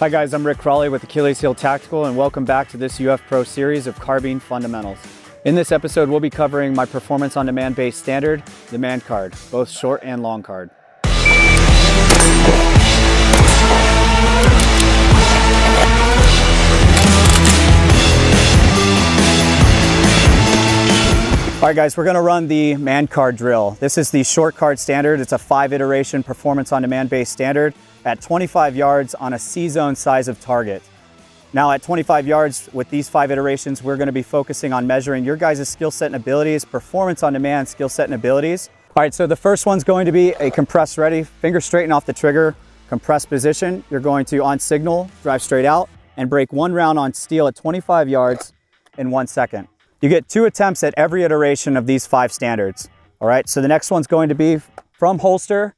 Hi guys, I'm Rick Crawley with Achilles Heel Tactical and welcome back to this UF Pro series of carbine fundamentals. In this episode, we'll be covering my performance on demand based standard, the man card, both short and long card. All right guys, we're gonna run the man card drill. This is the short card standard. It's a five iteration performance on demand based standard at 25 yards on a C-zone size of target. Now at 25 yards with these five iterations, we're gonna be focusing on measuring your guys' skill set and abilities, performance on demand skill set and abilities. All right, so the first one's going to be a compress ready, finger straighten off the trigger, compress position. You're going to on signal, drive straight out and break one round on steel at 25 yards in one second. You get two attempts at every iteration of these five standards. All right, so the next one's going to be from holster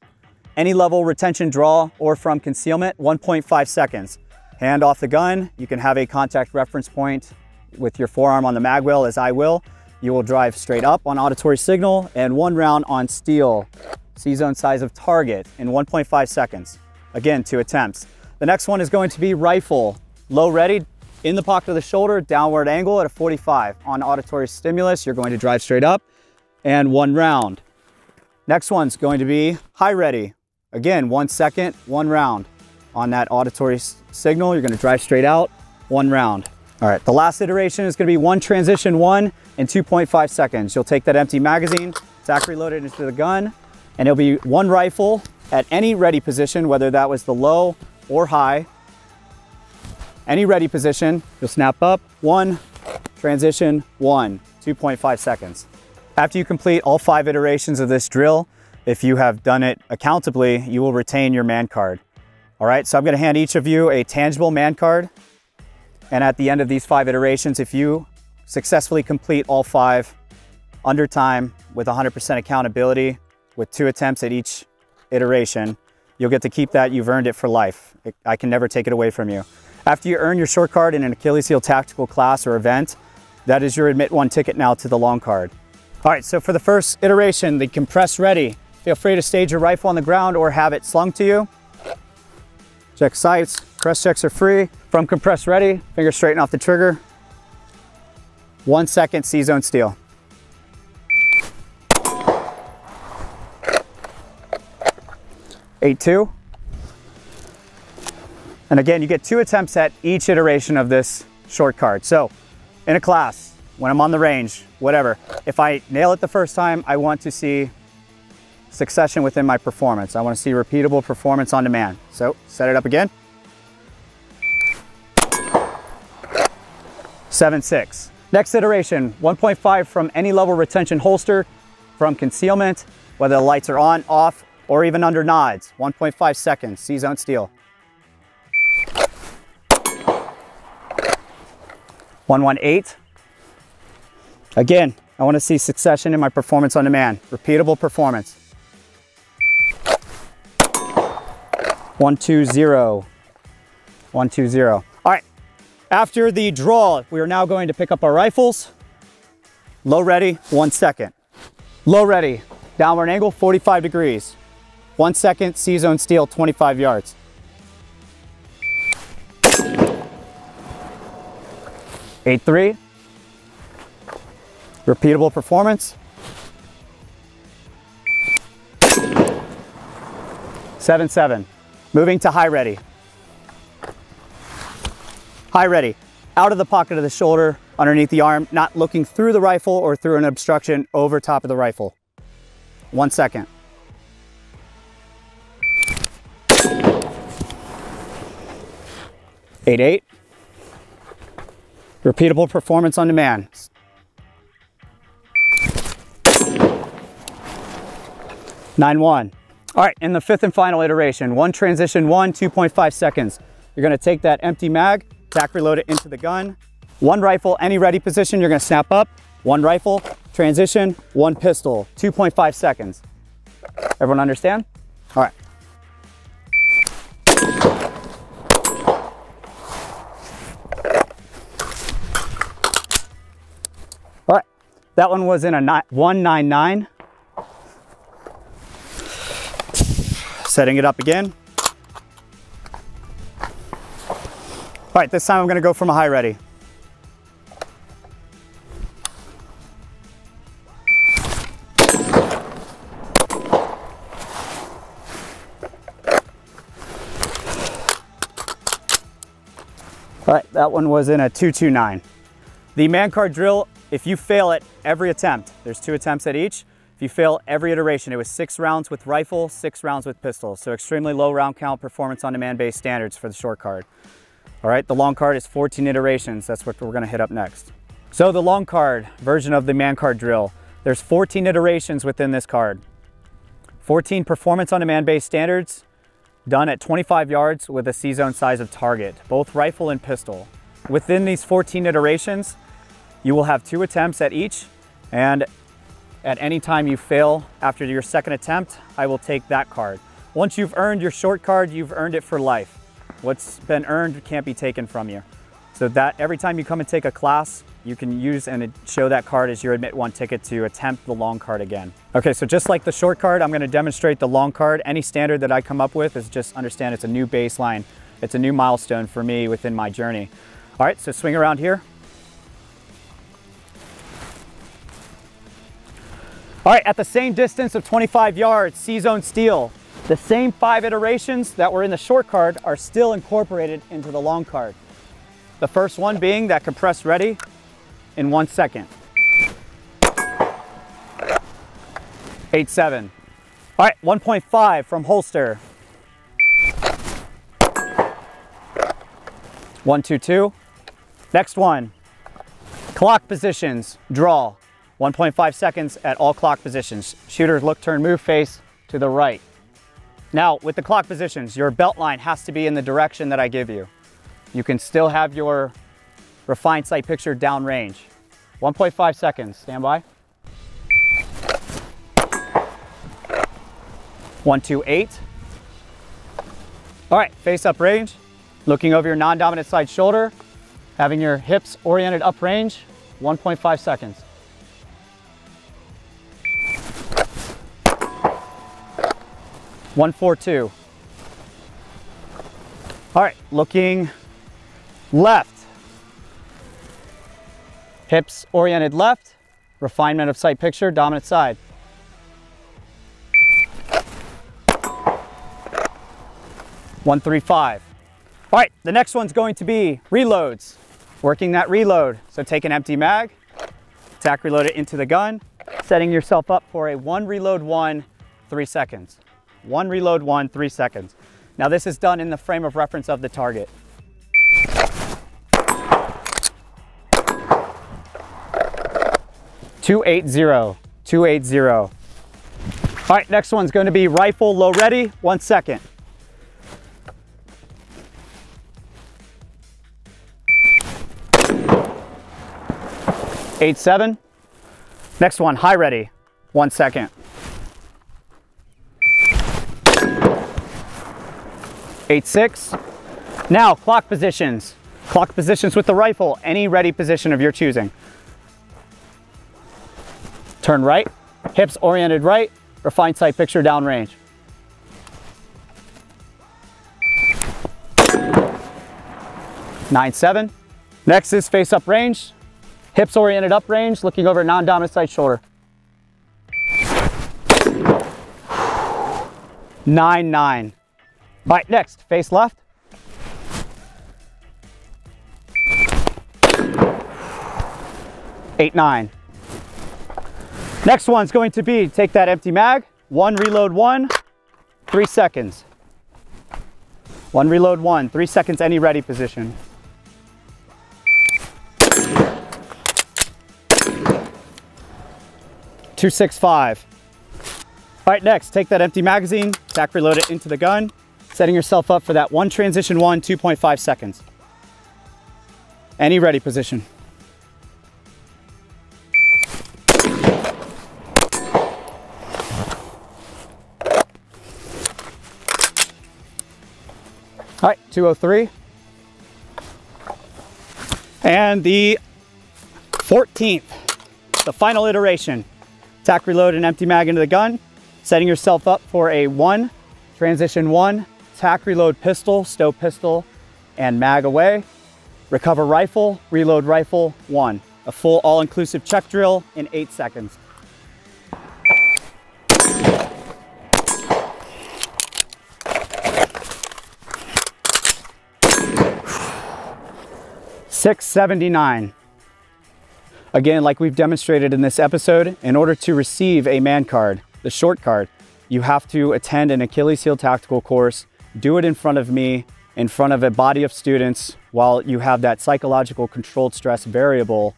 any level retention draw or from concealment, 1.5 seconds. Hand off the gun, you can have a contact reference point with your forearm on the mag as I will. You will drive straight up on auditory signal and one round on steel, C-zone size of target in 1.5 seconds. Again, two attempts. The next one is going to be rifle, low ready, in the pocket of the shoulder, downward angle at a 45. On auditory stimulus, you're going to drive straight up and one round. Next one's going to be high ready, Again, one second, one round. On that auditory signal, you're gonna drive straight out, one round. All right, the last iteration is gonna be one transition one in 2.5 seconds. You'll take that empty magazine, tack reloaded into the gun, and it'll be one rifle at any ready position, whether that was the low or high. Any ready position, you'll snap up, one, transition, one, 2.5 seconds. After you complete all five iterations of this drill, if you have done it accountably, you will retain your man card. All right, so I'm gonna hand each of you a tangible man card. And at the end of these five iterations, if you successfully complete all five under time with 100% accountability, with two attempts at each iteration, you'll get to keep that. You've earned it for life. I can never take it away from you. After you earn your short card in an Achilles heel tactical class or event, that is your admit one ticket now to the long card. All right, so for the first iteration, the compress ready, Feel free to stage your rifle on the ground or have it slung to you. Check sights, press checks are free. From compress ready, finger straighten off the trigger. One second C-zone steel. Eight two. And again, you get two attempts at each iteration of this short card. So in a class, when I'm on the range, whatever, if I nail it the first time, I want to see succession within my performance. I want to see repeatable performance on demand. So set it up again. Seven, six. Next iteration, 1.5 from any level retention holster, from concealment, whether the lights are on, off, or even under nods. 1.5 seconds, C-zone steel. 118. Again, I want to see succession in my performance on demand, repeatable performance. One, two, zero. One, two, zero. All right, after the draw, we are now going to pick up our rifles. Low ready, one second. Low ready, downward angle, 45 degrees. One second, C-zone steel, 25 yards. Eight, three. Repeatable performance. Seven, seven. Moving to high ready. High ready. Out of the pocket of the shoulder, underneath the arm, not looking through the rifle or through an obstruction over top of the rifle. One second. Eight, eight. Repeatable performance on demand. Nine, one. All right, in the fifth and final iteration, one transition one, 2.5 seconds. You're gonna take that empty mag, tack reload it into the gun. One rifle, any ready position, you're gonna snap up. One rifle, transition, one pistol, 2.5 seconds. Everyone understand? All right. All right, that one was in a 199. Setting it up again. All right, this time I'm gonna go from a high ready. All right, that one was in a 229. The man card drill, if you fail it every attempt, there's two attempts at each. If you fail every iteration, it was six rounds with rifle, six rounds with pistol. So extremely low round count performance on demand based standards for the short card. All right, the long card is 14 iterations. That's what we're gonna hit up next. So the long card version of the man card drill, there's 14 iterations within this card. 14 performance on demand based standards, done at 25 yards with a C-zone size of target, both rifle and pistol. Within these 14 iterations, you will have two attempts at each, and at any time you fail after your second attempt, I will take that card. Once you've earned your short card, you've earned it for life. What's been earned can't be taken from you. So that every time you come and take a class, you can use and show that card as your admit one ticket to attempt the long card again. Okay, so just like the short card, I'm gonna demonstrate the long card. Any standard that I come up with is just understand it's a new baseline. It's a new milestone for me within my journey. All right, so swing around here. All right, at the same distance of 25 yards, C-zone steel, the same five iterations that were in the short card are still incorporated into the long card. The first one being that compressed ready in one second. Eight, seven. All right, 1.5 from holster. One, two, two. Next one, clock positions, draw. 1.5 seconds at all clock positions. Shooters look, turn, move, face to the right. Now, with the clock positions, your belt line has to be in the direction that I give you. You can still have your refined sight picture downrange. 1.5 seconds, stand by. 128. All right, face up range, looking over your non-dominant side shoulder, having your hips oriented up range, 1.5 seconds. One, four, two. All right, looking left. Hips oriented left, refinement of sight picture, dominant side. One, three, five. All right, the next one's going to be reloads. Working that reload. So take an empty mag, tack reload it into the gun, setting yourself up for a one reload one, three seconds. One reload one, three seconds. Now this is done in the frame of reference of the target. 280, 280. All right, next one's gonna be rifle low ready, one second. Eight, seven. Next one, high ready, one second. Eight, six. Now, clock positions. Clock positions with the rifle, any ready position of your choosing. Turn right, hips oriented right, refined sight picture downrange. Nine, seven. Next is face up range, hips oriented up range, looking over non-dominant side shoulder. Nine, nine. All right, next, face left. Eight, nine. Next one's going to be take that empty mag, one reload one, three seconds. One reload one, three seconds, any ready position. Two, six, five. All right, next, take that empty magazine, tack reload it into the gun, setting yourself up for that one transition one, 2.5 seconds. Any ready position. All right, 203. And the 14th, the final iteration. Tack reload and empty mag into the gun, setting yourself up for a one, transition one, tack reload pistol, stow pistol, and mag away. Recover rifle, reload rifle, one. A full all-inclusive check drill in eight seconds. Six seventy-nine. Again, like we've demonstrated in this episode, in order to receive a man card, the short card, you have to attend an Achilles heel tactical course, do it in front of me, in front of a body of students, while you have that psychological controlled stress variable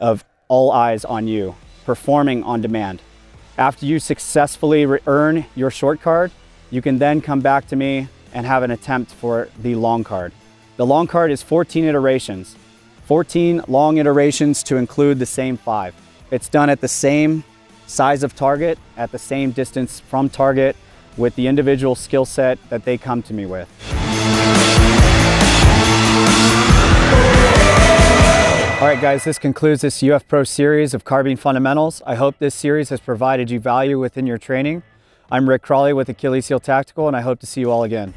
of all eyes on you, performing on demand. After you successfully earn your short card, you can then come back to me and have an attempt for the long card. The long card is 14 iterations. 14 long iterations to include the same five. It's done at the same size of target, at the same distance from target, with the individual skill set that they come to me with. All right guys, this concludes this UF Pro series of carbine fundamentals. I hope this series has provided you value within your training. I'm Rick Crawley with Achilles Heel Tactical and I hope to see you all again.